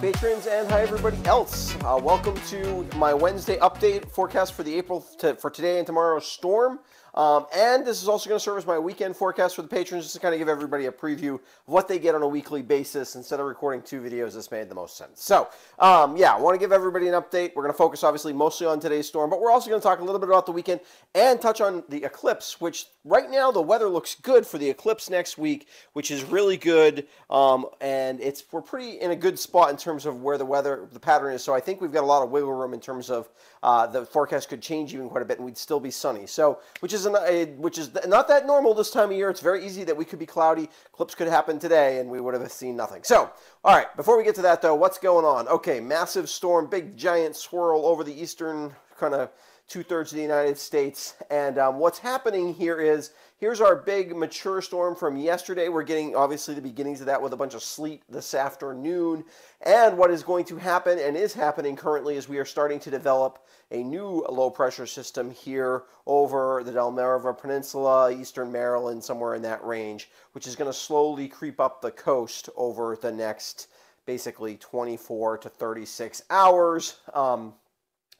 patrons, and hi everybody else. Uh, welcome to my Wednesday update forecast for the April to, for today and tomorrow's storm. Um, and this is also going to serve as my weekend forecast for the patrons, just to kind of give everybody a preview of what they get on a weekly basis. Instead of recording two videos, this made the most sense. So, um, yeah, I want to give everybody an update. We're going to focus, obviously, mostly on today's storm, but we're also going to talk a little bit about the weekend and touch on the eclipse, which right now the weather looks good for the eclipse next week, which is really good. Um, and it's we're pretty in a good spot in terms of where the weather, the pattern is. So I think we've got a lot of wiggle room in terms of uh, the forecast could change even quite a bit, and we'd still be sunny. So, which is a, which is not that normal this time of year. It's very easy that we could be cloudy. Clips could happen today, and we would have seen nothing. So, all right. Before we get to that, though, what's going on? Okay, massive storm, big giant swirl over the eastern kind of two thirds of the United States. And um, what's happening here is here's our big mature storm from yesterday. We're getting obviously the beginnings of that with a bunch of sleet this afternoon. And what is going to happen and is happening currently is we are starting to develop a new low pressure system here over the Delmarva Peninsula, eastern Maryland, somewhere in that range, which is going to slowly creep up the coast over the next basically 24 to 36 hours. Um,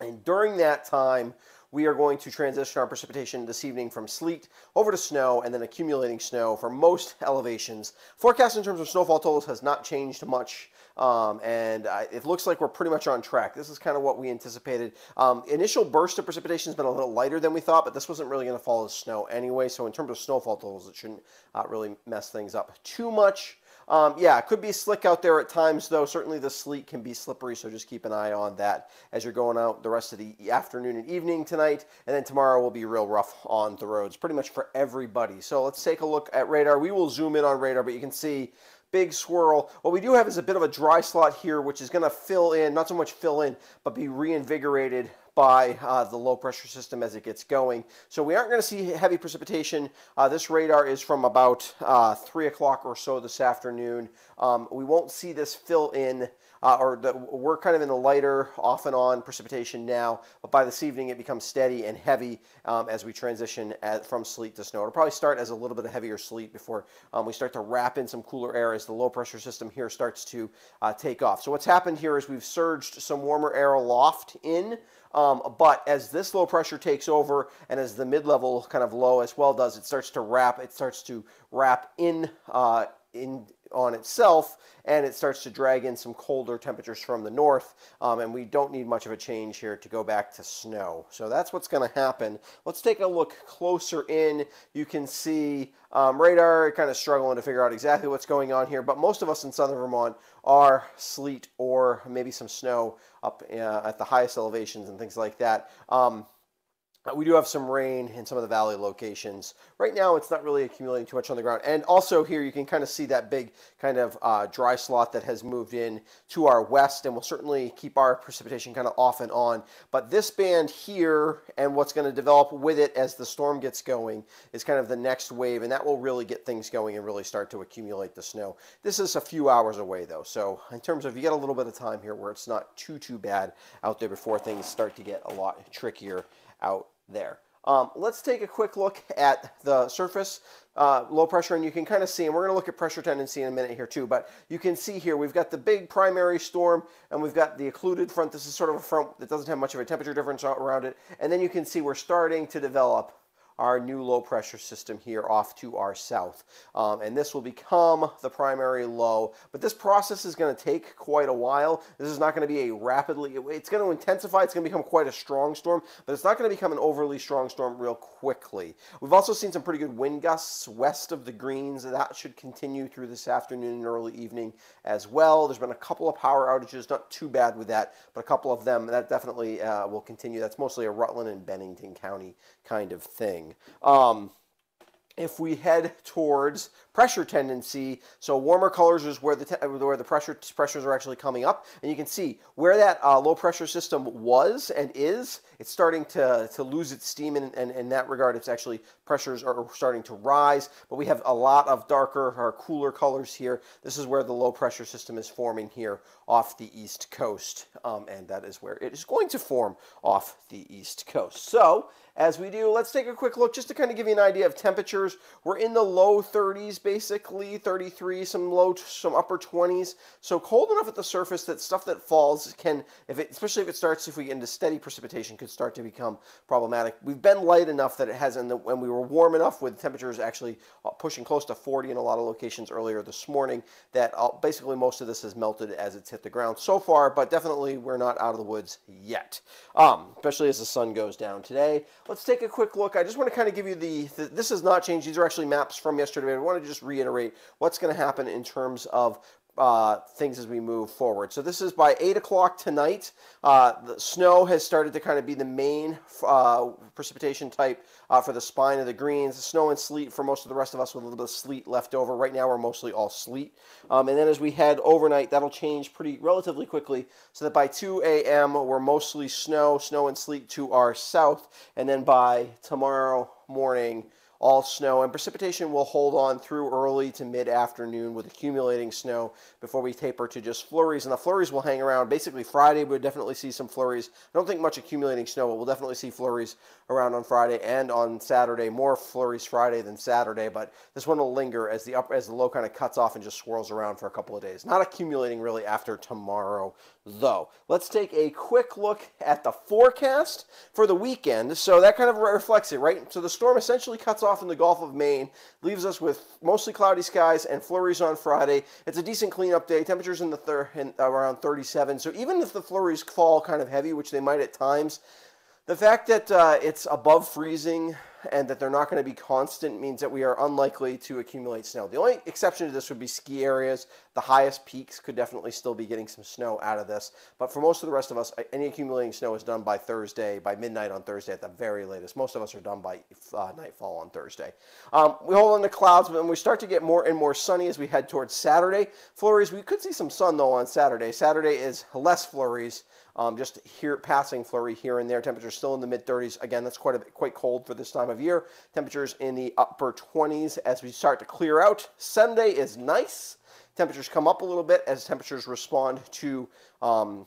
and during that time, we are going to transition our precipitation this evening from sleet over to snow and then accumulating snow for most elevations. Forecast in terms of snowfall totals has not changed much. Um, and uh, it looks like we're pretty much on track. This is kind of what we anticipated. Um, initial burst of precipitation has been a little lighter than we thought, but this wasn't really going to fall as snow anyway. So in terms of snowfall totals, it shouldn't uh, really mess things up too much. Um, yeah, it could be slick out there at times, though. Certainly the sleet can be slippery, so just keep an eye on that as you're going out the rest of the afternoon and evening tonight. And then tomorrow will be real rough on the roads, pretty much for everybody. So let's take a look at radar. We will zoom in on radar, but you can see big swirl. What we do have is a bit of a dry slot here, which is going to fill in, not so much fill in, but be reinvigorated by uh, the low pressure system as it gets going. So we aren't going to see heavy precipitation. Uh, this radar is from about uh, 3 o'clock or so this afternoon. Um, we won't see this fill in uh, or the, we're kind of in the lighter off and on precipitation now, but by this evening it becomes steady and heavy um, as we transition at, from sleet to snow. It'll probably start as a little bit of heavier sleet before um, we start to wrap in some cooler air as the low pressure system here starts to uh, take off. So what's happened here is we've surged some warmer air aloft in, um, but as this low pressure takes over and as the mid-level kind of low as well does, it starts to wrap, it starts to wrap in, uh, in on itself and it starts to drag in some colder temperatures from the north um, and we don't need much of a change here to go back to snow. So that's what's going to happen. Let's take a look closer in. You can see um, radar kind of struggling to figure out exactly what's going on here but most of us in southern vermont are sleet or maybe some snow up uh, at the highest elevations and things like that. Um, we do have some rain in some of the valley locations. Right now, it's not really accumulating too much on the ground. And also here, you can kind of see that big kind of uh, dry slot that has moved in to our west and will certainly keep our precipitation kind of off and on. But this band here and what's going to develop with it as the storm gets going is kind of the next wave, and that will really get things going and really start to accumulate the snow. This is a few hours away, though. So in terms of you get a little bit of time here where it's not too, too bad out there before things start to get a lot trickier out there. Um, let's take a quick look at the surface uh, low pressure and you can kind of see, and we're going to look at pressure tendency in a minute here too, but you can see here we've got the big primary storm and we've got the occluded front. This is sort of a front that doesn't have much of a temperature difference around it. And then you can see we're starting to develop our new low pressure system here off to our south. Um, and this will become the primary low. But this process is going to take quite a while. This is not going to be a rapidly, it's going to intensify. It's going to become quite a strong storm, but it's not going to become an overly strong storm real quickly. We've also seen some pretty good wind gusts west of the greens. That should continue through this afternoon and early evening as well. There's been a couple of power outages, not too bad with that, but a couple of them that definitely uh, will continue. That's mostly a Rutland and Bennington County kind of thing thing. Um, if we head towards pressure tendency, so warmer colors is where the where the pressure pressures are actually coming up, and you can see where that uh, low pressure system was and is. It's starting to to lose its steam, and in, in, in, that regard, it's actually pressures are starting to rise. But we have a lot of darker or cooler colors here. This is where the low pressure system is forming here off the east coast, um, and that is where it is going to form off the east coast. So as we do, let's take a quick look just to kind of give you an idea of temperatures. We're in the low 30s basically, 33, some low, some upper 20s. So cold enough at the surface that stuff that falls can, if it, especially if it starts, if we get into steady precipitation, could start to become problematic. We've been light enough that it hasn't, when we were warm enough with temperatures actually uh, pushing close to 40 in a lot of locations earlier this morning, that uh, basically most of this has melted as it's hit the ground so far, but definitely we're not out of the woods yet, um, especially as the sun goes down today. Let's take a quick look. I just want to kind of give you the, the this has not changed. These are actually maps from yesterday. I want to just reiterate what's going to happen in terms of uh, things as we move forward. So this is by 8 o'clock tonight. Uh, the snow has started to kind of be the main uh, precipitation type uh, for the spine of the greens. Snow and sleet for most of the rest of us with a little bit of sleet left over. Right now we're mostly all sleet. Um, and then as we head overnight, that'll change pretty relatively quickly so that by 2 a.m. we're mostly snow, snow and sleet to our south. And then by tomorrow morning, all snow, and precipitation will hold on through early to mid-afternoon with accumulating snow before we taper to just flurries, and the flurries will hang around. Basically, Friday we'll definitely see some flurries. I don't think much accumulating snow, but we'll definitely see flurries around on Friday and on Saturday. More flurries Friday than Saturday, but this one will linger as the up as the low kind of cuts off and just swirls around for a couple of days. Not accumulating really after tomorrow, though. Let's take a quick look at the forecast for the weekend. So that kind of reflects it, right? So the storm essentially cuts off in the Gulf of Maine, leaves us with mostly cloudy skies and flurries on Friday. It's a decent cleanup day. Temperatures in the thir- in around 37. So even if the flurries fall kind of heavy, which they might at times, the fact that uh, it's above freezing and that they're not going to be constant means that we are unlikely to accumulate snow. The only exception to this would be ski areas. The highest peaks could definitely still be getting some snow out of this. But for most of the rest of us, any accumulating snow is done by Thursday, by midnight on Thursday at the very latest. Most of us are done by uh, nightfall on Thursday. Um, we hold on to clouds, but when we start to get more and more sunny as we head towards Saturday, flurries, we could see some sun though on Saturday. Saturday is less flurries. Um, just here passing flurry here and there. Temperatures still in the mid 30s. Again, that's quite a quite cold for this time of year. Temperatures in the upper 20s as we start to clear out. Sunday is nice. Temperatures come up a little bit as temperatures respond to um,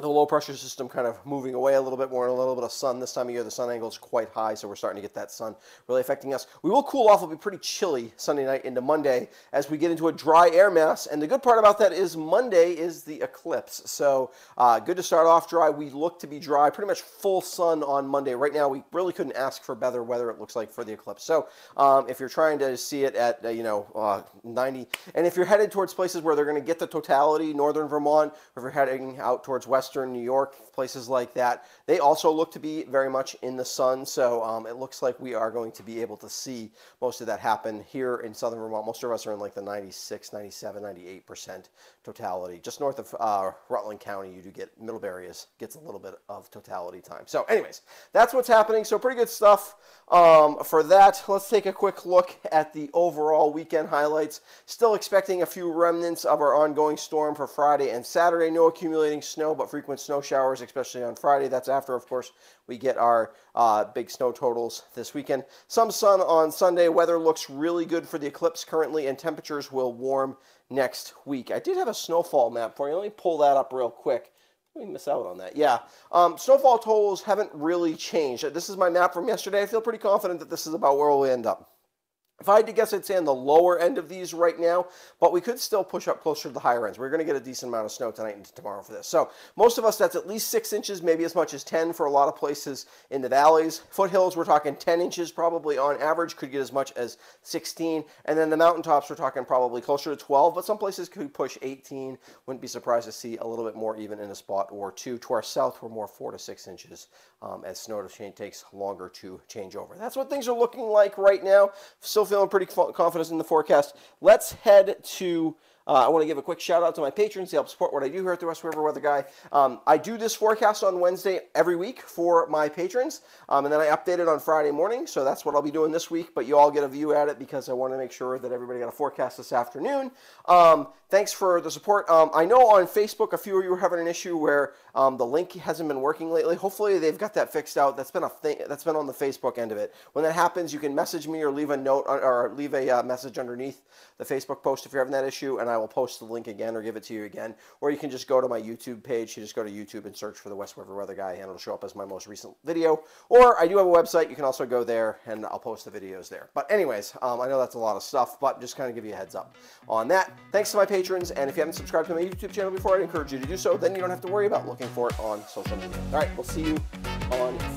the low pressure system kind of moving away a little bit more and a little bit of sun this time of year. The sun angle is quite high, so we're starting to get that sun really affecting us. We will cool off. It'll be pretty chilly Sunday night into Monday as we get into a dry air mass. And the good part about that is Monday is the eclipse. So uh, good to start off dry. We look to be dry, pretty much full sun on Monday. Right now, we really couldn't ask for better weather, it looks like, for the eclipse. So um, if you're trying to see it at, uh, you know, uh, 90, and if you're headed towards places where they're going to get the totality, northern Vermont, if you're heading out towards western Western New York, places like that. They also look to be very much in the sun, so um, it looks like we are going to be able to see most of that happen here in southern Vermont. Most of us are in like the 96, 97, 98% totality. Just north of uh, Rutland County, you do get Middlebury is, gets a little bit of totality time. So anyways, that's what's happening. So pretty good stuff um, for that. Let's take a quick look at the overall weekend highlights. Still expecting a few remnants of our ongoing storm for Friday and Saturday. No accumulating snow, but frequent snow showers, especially on Friday. That's after, of course, we get our uh, big snow totals this weekend. Some sun on Sunday. Weather looks really good for the eclipse currently, and temperatures will warm next week. I did have a snowfall map for you. Let me pull that up real quick. We miss out on that. Yeah. Um, snowfall totals haven't really changed. This is my map from yesterday. I feel pretty confident that this is about where we'll end up. If I had to guess, I'd say on the lower end of these right now, but we could still push up closer to the higher ends. We're going to get a decent amount of snow tonight and tomorrow for this. So most of us, that's at least 6 inches, maybe as much as 10 for a lot of places in the valleys. Foothills, we're talking 10 inches probably on average, could get as much as 16. And then the mountaintops, we're talking probably closer to 12, but some places could push 18. Wouldn't be surprised to see a little bit more even in a spot or two. To our south, we're more 4 to 6 inches um, as snow takes longer to change over. That's what things are looking like right now. Still feeling pretty confident in the forecast. Let's head to uh, I want to give a quick shout out to my patrons. They help support what I do here at the West River Weather Guy. Um, I do this forecast on Wednesday every week for my patrons, um, and then I update it on Friday morning. So that's what I'll be doing this week. But you all get a view at it because I want to make sure that everybody got a forecast this afternoon. Um, thanks for the support. Um, I know on Facebook a few of you are having an issue where um, the link hasn't been working lately. Hopefully they've got that fixed out. That's been a thing. That's been on the Facebook end of it. When that happens, you can message me or leave a note or leave a uh, message underneath the Facebook post if you're having that issue, and I will post the link again or give it to you again. Or you can just go to my YouTube page. You just go to YouTube and search for the West River Weather Guy, and it'll show up as my most recent video. Or I do have a website. You can also go there, and I'll post the videos there. But anyways, um, I know that's a lot of stuff, but just kind of give you a heads up on that. Thanks to my patrons, and if you haven't subscribed to my YouTube channel before, I'd encourage you to do so. Then you don't have to worry about looking for it on social media. All right, we'll see you on.